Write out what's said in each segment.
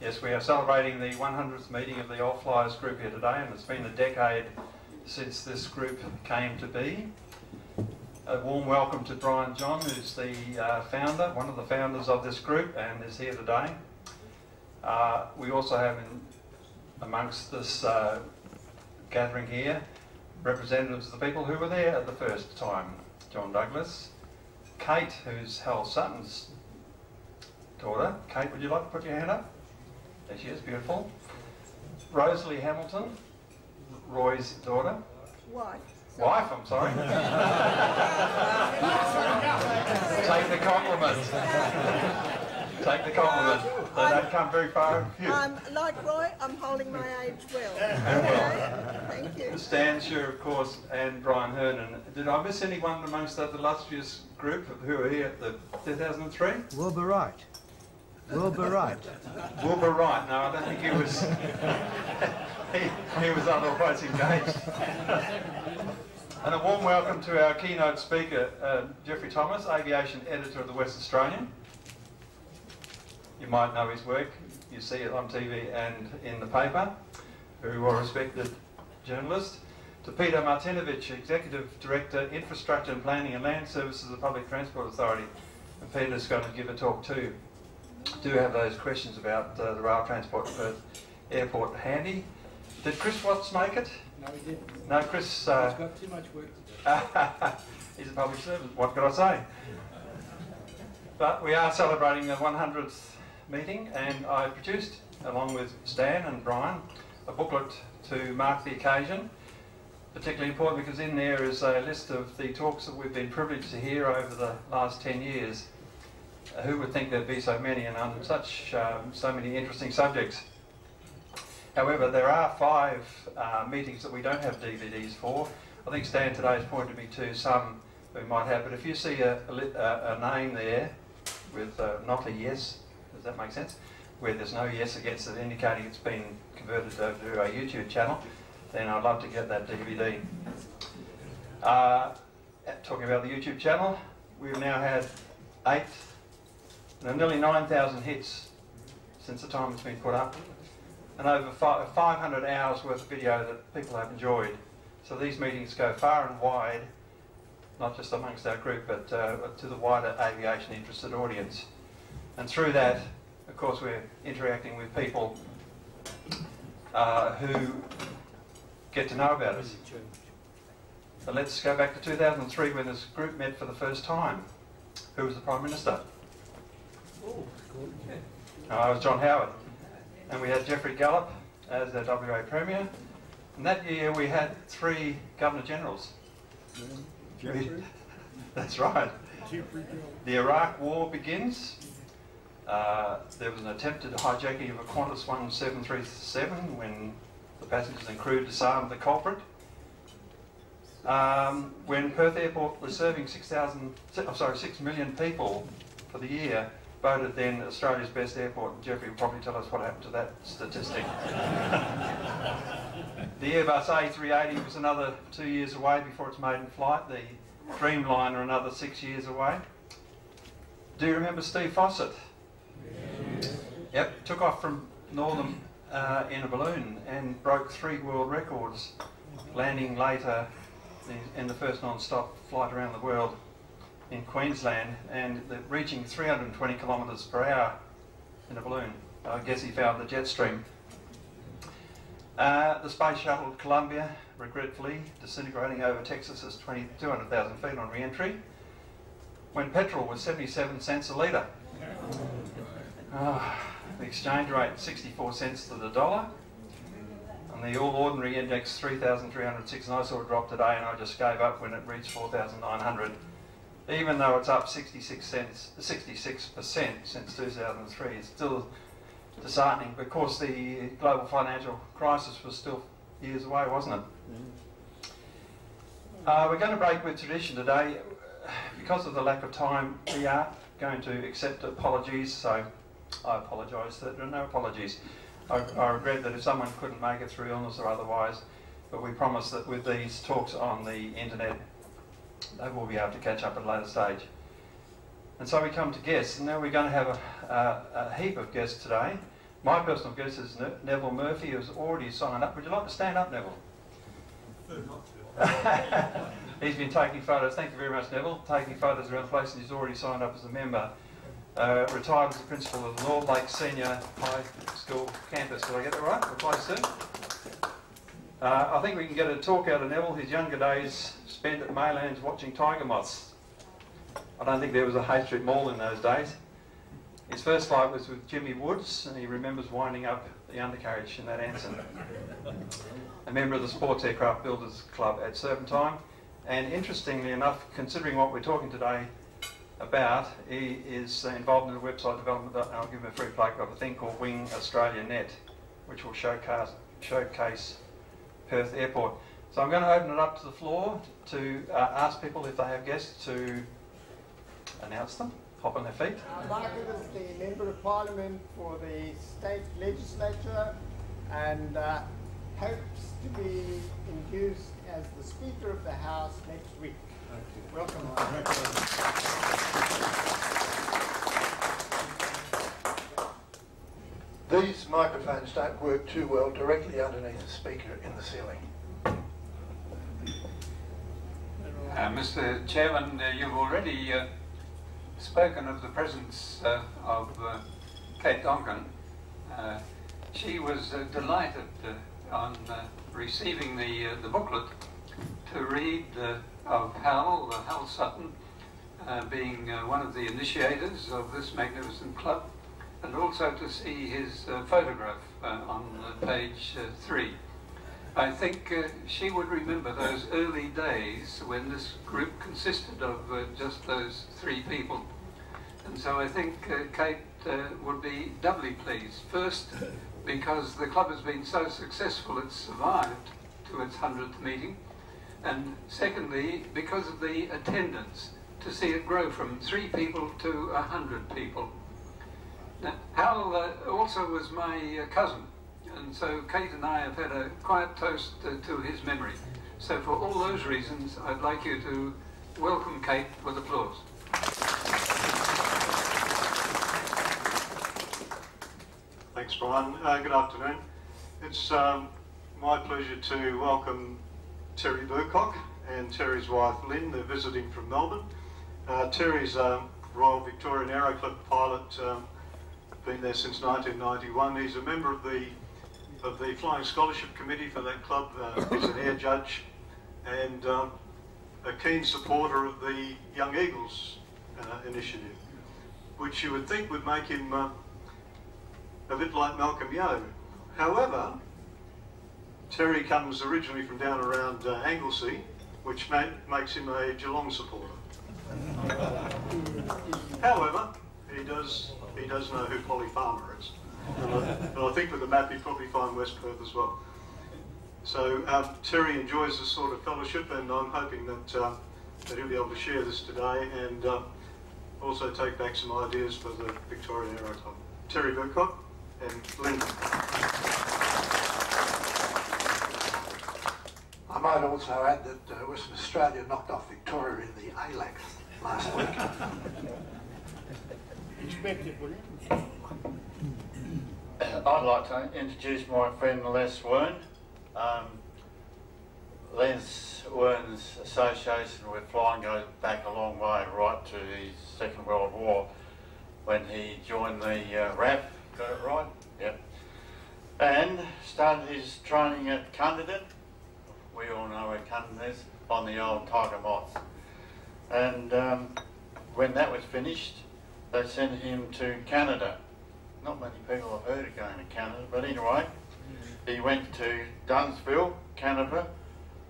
Yes, we are celebrating the 100th meeting of the Old Fliers group here today, and it's been a decade since this group came to be. A warm welcome to Brian John, who's the uh, founder, one of the founders of this group, and is here today. Uh, we also have in, amongst this uh, gathering here representatives of the people who were there at the first time. John Douglas, Kate, who's Hal Sutton's daughter. Kate, would you like to put your hand up? There she is, beautiful. Rosalie Hamilton, Roy's daughter. Wife. Wife, I'm sorry. Take the compliment. Take the compliment. They don't come very far with you. Um, like Roy, I'm holding my age well. Okay? Thank you. Stan Shearer, of course, and Brian Hernan. Did I miss anyone amongst that illustrious group who were here at the 2003? Wilbur Wright. Wilbur Wright. Wilbur Wright. No, I don't think he was. he, he was otherwise engaged. and a warm welcome to our keynote speaker, uh, Geoffrey Thomas, aviation editor of the West Australian. You might know his work. You see it on TV and in the paper. Very well respected journalist. To Peter Martinovich, Executive Director, Infrastructure and Planning and Land Services of the Public Transport Authority. And Peter's going to give a talk too. Do have those questions about uh, the rail transport Perth Airport handy. Did Chris Watts make it? No, he didn't. No, Chris. Uh, He's got too much work to do. he's a public servant. What can I say? But we are celebrating the 100th meeting, and I produced, along with Stan and Brian, a booklet to mark the occasion. Particularly important because in there is a list of the talks that we've been privileged to hear over the last 10 years. Who would think there'd be so many and on such um, so many interesting subjects? However, there are five uh, meetings that we don't have DVDs for. I think Stan today has pointed me to some we might have, but if you see a, a, a name there with uh, not a yes, does that make sense? Where there's no yes against it, indicating it's been converted over to a YouTube channel, then I'd love to get that DVD. Uh, talking about the YouTube channel, we've now had eight, no, nearly 9,000 hits since the time it's been put up, and over 500 hours worth of video that people have enjoyed. So these meetings go far and wide, not just amongst our group, but uh, to the wider aviation interested audience. And through that, of course, we're interacting with people uh, who get to know about us. So let's go back to 2003 when this group met for the first time. Who was the Prime Minister? Uh, I was John Howard. And we had Geoffrey Gallop as the WA Premier. And that year we had three Governor Generals. We- That's right. The Iraq War begins. Uh, there was an attempted hijacking of a Qantas 1737 when the passengers and crew disarmed the culprit. Um, when Perth Airport was serving 6,000, oh, sorry, 6 million people for the year, voted then Australia's best airport. And Geoffrey will probably tell us what happened to that statistic. the Airbus A380 was another two years away before its maiden flight. The Dreamliner another six years away. Do you remember Steve Fossett? Yep, took off from Northam uh, in a balloon and broke three world records, landing later in the first non-stop flight around the world in Queensland and reaching 320 kilometres per hour in a balloon. I guess he found the jet stream. Uh, the space shuttle Columbia, regretfully, disintegrating over Texas at 200,000 feet on re-entry, when petrol was 77 cents a litre. Ah, the exchange rate 64 cents to the dollar. And the All Ordinary Index 3,306, and I saw it drop today and I just gave up when it reached 4,900. Even though it's up 66 cents, 66% since 2003, it's still disheartening because the global financial crisis was still years away, wasn't it? Uh, we're going to break with tradition today. Because of the lack of time, we are going to accept apologies, so I apologise that there are no apologies. I, I regret that if someone couldn't make it through illness or otherwise, but we promise that with these talks on the internet, they will be able to catch up at a later stage. And so we come to guests, and now we're going to have a, a, a heap of guests today. My personal guest is Ne- Neville Murphy has already signed up. Would you like to stand up, Neville? he's been taking photos. Thank you very much, Neville. Taking photos around the place, and he's already signed up as a member. Uh, retired as the principal of the Lord Lake Senior High School campus. Did I get that right? Replies soon. Uh, I think we can get a talk out of Neville. His younger days spent at Maylands watching tiger moths. I don't think there was a Hay Street Mall in those days. His first fight was with Jimmy Woods, and he remembers winding up the undercarriage in that Anson. a member of the Sports Aircraft Builders Club at Serpentine, and interestingly enough, considering what we're talking today about, he is involved in the website development. I'll give him a free plug of a thing called Wing Australia Net, which will showcase, showcase Perth Airport. So I'm going to open it up to the floor to uh, ask people if they have guests to announce them, hop on their feet. Uh, Michael is the Member of Parliament for the State Legislature and uh, hopes to be induced as the Speaker of the House next week. Welcome, Michael. These microphones don't work too well directly underneath the speaker in the ceiling. Uh, Mr. Chairman, uh, you've already uh, spoken of the presence uh, of uh, Kate Donkin. Uh, she was delighted on receiving the, the booklet to read of Hal, Hal Sutton, being one of the initiators of this magnificent club, and also to see his uh, photograph uh, on uh, page uh, three. I think uh, she would remember those early days when this group consisted of just those three people. And so I think Kate would be doubly pleased. First, because the club has been so successful, it's survived to its 100th meeting. And secondly, because of the attendance, to see it grow from three people to 100 people. Hal uh, also was my uh, cousin, and so Kate and I have had a quiet toast uh, to his memory. So for all those reasons, I'd like you to welcome Kate with applause. Thanks, Brian. Uh, good afternoon. It's um, my pleasure to welcome Terry Burcock and Terry's wife Lynn. They're visiting from Melbourne. Uh, Terry's a Royal Victorian Aero Club pilot, um, been there since 1991. He's a member of the of the Flying Scholarship Committee for that club. Uh, he's an air judge and um, a keen supporter of the Young Eagles uh, initiative, which you would think would make him uh, a bit like Malcolm Yeo. However, Terry comes originally from down around uh, Anglesea, which ma- makes him a Geelong supporter. However, he does he does know who Polly Farmer is, and I, and I think with the map he'd probably find West Perth as well. So um, Terry enjoys this sort of fellowship, and I'm hoping that uh, that he'll be able to share this today and uh, also take back some ideas for the Victorian Aero Club. Terry Burcott and Linda. I might also add that uh, Western Australia knocked off Victoria in the ALAC last week. It, will? I'd like to introduce my friend Les Wern. Um, Les Wern's association with flying goes back a long way, right to the Second World War, when he joined the uh, RAF. Got it right? Yep. And started his training at Cunderdin. We all know where Cunderdin is, on the old Tiger Moth. And um, when that was finished, they sent him to Canada. Not many people have heard of going to Canada, but anyway, he went to Dunnville, Canada,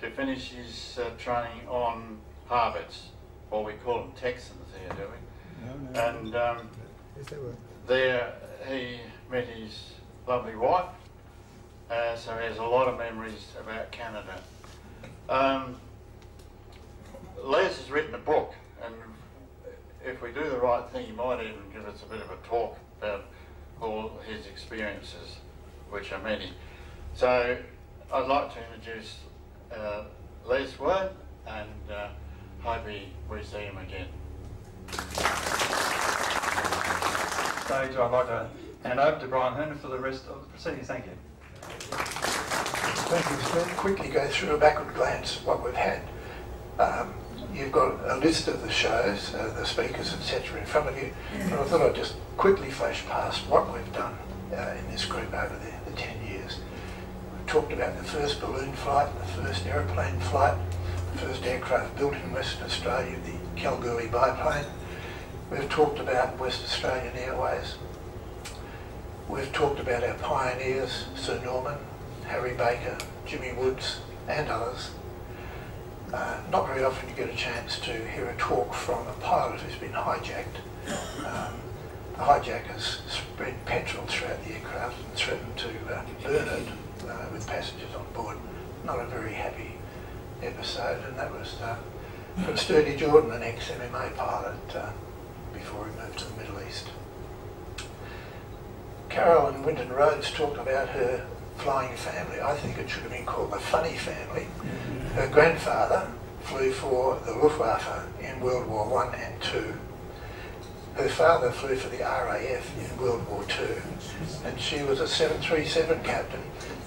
to finish his uh, training on Harvards, or we call them Texans here, do we? No, no. And um, there he met his lovely wife, uh, so he has a lot of memories about Canada. Um, Les has written a book, if we do the right thing, he might even give us a bit of a talk about all his experiences, which are many. So I'd like to introduce uh, Les Word, and uh, hope he, we see him again. stage, I'd like to hand over to Brian Hearn for the rest of the proceedings. Thank you. Thank you. Let's quickly go through a backward glance what we've had. Um, you've got a list of the shows, uh, the speakers, etc. in front of you. And I thought I'd just quickly flash past what we've done uh, in this group over the, the 10 years. We've talked about the first balloon flight, the first aeroplane flight, the first aircraft built in Western Australia, the Kalgoorlie biplane. We've talked about West Australian Airways. We've talked about our pioneers, Sir Norman, Harry Baker, Jimmy Woods and others. Uh, not very often you get a chance to hear a talk from a pilot who's been hijacked. Um, the hijackers spread petrol throughout the aircraft and threatened to uh, burn it uh, with passengers on board. Not a very happy episode and that was uh, from Sturdy Jordan, an ex-MMA pilot uh, before he moved to the Middle East. Carolyn Winton Rhodes talked about her flying family. I think it should have been called the funny family. Her grandfather flew for the Luftwaffe in World War One and Two. Her father flew for the RAF in World War Two, and she was a 737 captain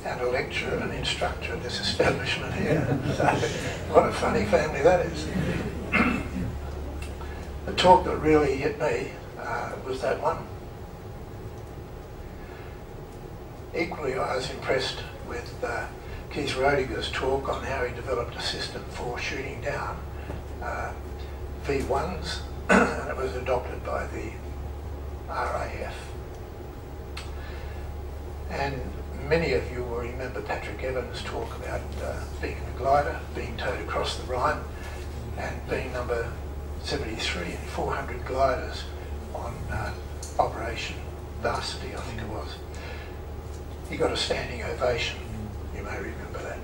and a lecturer and instructor at this establishment here. So, what a funny family that is. the talk that really hit me uh, was that one Equally, I was impressed with uh, Keith Roediger's talk on how he developed a system for shooting down uh, V1s, and it was adopted by the RAF. And many of you will remember Patrick Evans' talk about uh, being a glider, being towed across the Rhine, and being number 73 in 400 gliders on uh, Operation Varsity, I think it was. He got a standing ovation. You may remember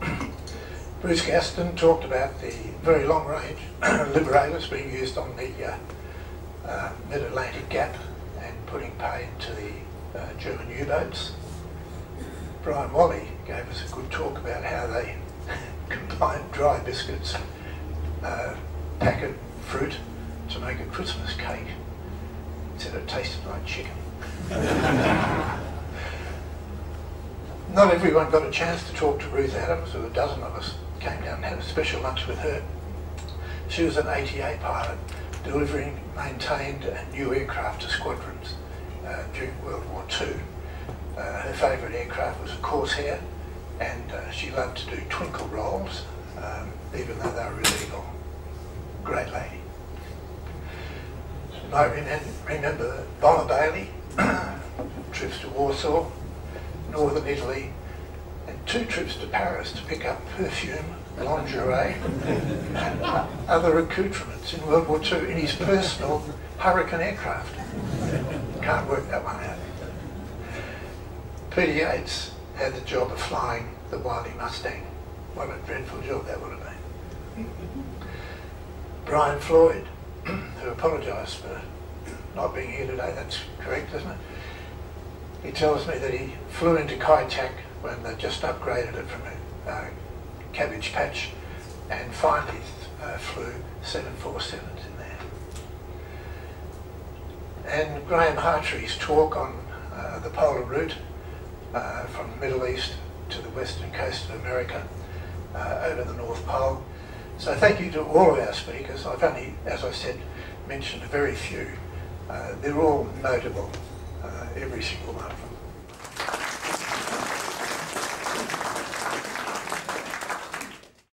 that. Bruce Gaston talked about the very long range liberators being used on the uh, uh, mid-Atlantic gap and putting paid to the uh, German U-boats. Brian Wally gave us a good talk about how they combined dry biscuits, uh, packet fruit to make a Christmas cake. He said it tasted like chicken. Not everyone got a chance to talk to Ruth Adams, or a dozen of us came down and had a special lunch with her. She was an ATA pilot, delivering maintained and new aircraft to squadrons uh, during World War II. Uh, her favourite aircraft was a Corsair, and uh, she loved to do twinkle rolls, um, even though they were illegal. Great lady. I remember Bonner Bailey, trips to Warsaw, northern Italy, and two trips to Paris to pick up perfume, lingerie, and other accoutrements in World War II in his personal Hurricane aircraft. Can't work that one out. Peter Yates had the job of flying the Wiley Mustang. What a dreadful job that would have been. Brian Floyd, who apologised for not being here today, that's correct, isn't it? He tells me that he flew into Kai Tak when they just upgraded it from a uh, cabbage patch and finally uh, flew 747s in there. And Graham Hartree's talk on uh, the polar route uh, from the Middle East to the western coast of America uh, over the North Pole. So thank you to all of our speakers. I've only, as I said, mentioned a very few. Uh, they're all notable, uh, every single one of them.